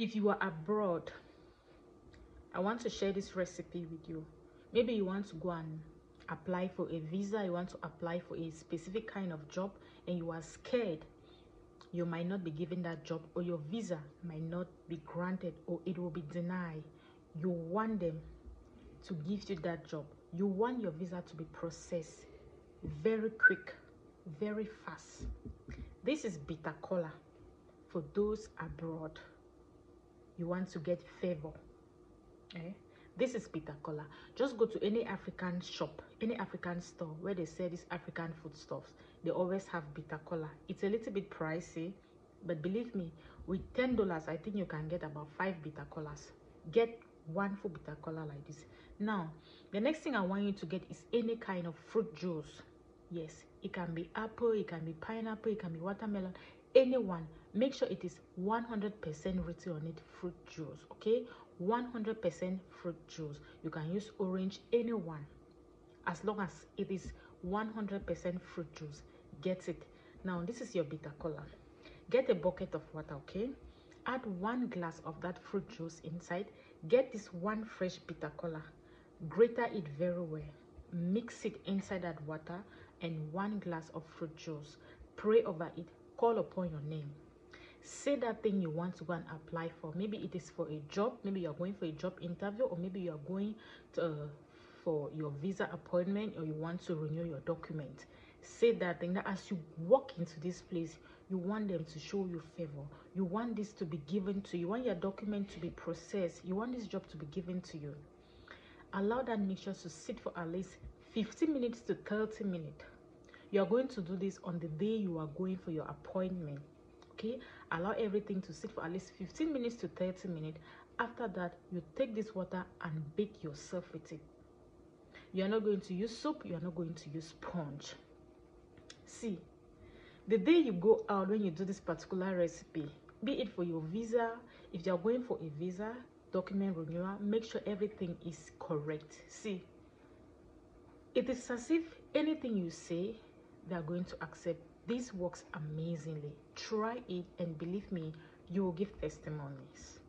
if you are abroad i want to share this recipe with you. Maybe you want to go and apply for a visa you want to apply for a specific kind of job and you are scared you might not be given that job or your visa might not be granted or it will be denied. You want them to give you that job. You want your visa to be processed very quick very fast. This is bitter cola for those abroad you want to get favor. Eh? this is bitter cola just go to any african shop any african store where they sell these african foodstuffs. They always have bitter cola it's a little bit pricey but believe me with ten dollars i think you can get about five bitter colas get one full bitter cola like this. Now the next thing i want you to get is any kind of fruit juice yes it can be apple it can be pineapple it can be watermelon anyone. Make sure it is 100% written on it fruit juice okay? 100% fruit juice. You can use orange anyone. As long as it is 100% fruit juice get it. Now this is your bitter cola get a bucket of water okay? Add one glass of that fruit juice inside. Get this one fresh bitter cola grater it very well. Mix it inside that water and one glass of fruit juice. Pray over it. Call upon your name. Say that thing you want to go and apply for. Maybe it is for a job. Maybe you're going for a job interview or maybe you're going to uh, for your visa appointment or you want to renew your document. Say that thing. That as you walk into this place you want them to show you favor. You want this to be given to you. You want your document to be processed. You want this job to be given to you. Allow that mixture to sit for at least 15 minutes to 30 minutes. You are going to do this on the day you are going for your appointment okay? Allow everything to sit for at least 15 minutes to 30 minutes. After that you take this water and bake yourself with it. You are not going to use soap you are not going to use sponge. See the day you go out when you do this particular recipe be it for your visa if you are going for a visa document renewal make sure everything is correct. See it is as if anything you say they are going to accept. This works amazingly. Try it and believe me you will give testimonies